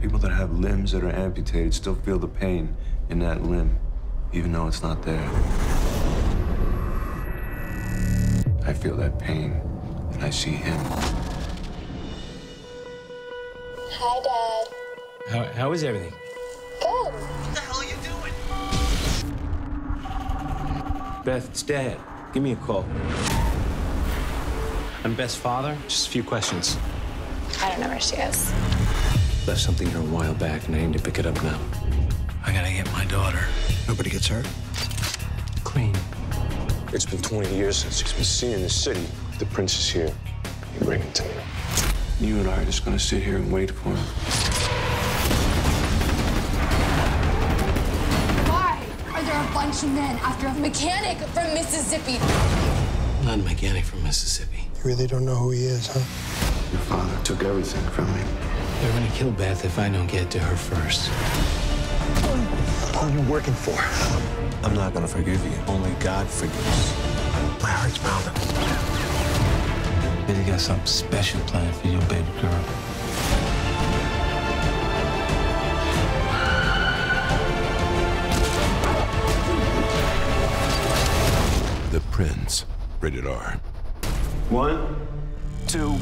People that have limbs that are amputated still feel the pain in that limb, even though it's not there. I feel that pain and I see him. Hi, Dad. How, how is everything? Good. What the hell are you doing? Beth, it's Dad. Give me a call. I'm Beth's father. Just a few questions. I don't know where she is. Left something here a while back, and I need to pick it up now. I gotta get my daughter. Nobody gets hurt. Clean. It's been 20 years since he's been seen in the city. The prince is here. You bring him to me. You and I are just gonna sit here and wait for him. Why are there a bunch of men after a mechanic from Mississippi? I'm not a mechanic from Mississippi. You really don't know who he is, huh? Your father took everything from me. They're gonna kill Beth if I don't get to her first. Who are you working for? I'm not gonna forgive you. Only God forgives. My heart's pounding. Billy got something special planned for your baby girl. The Prince. Rated R. One, two,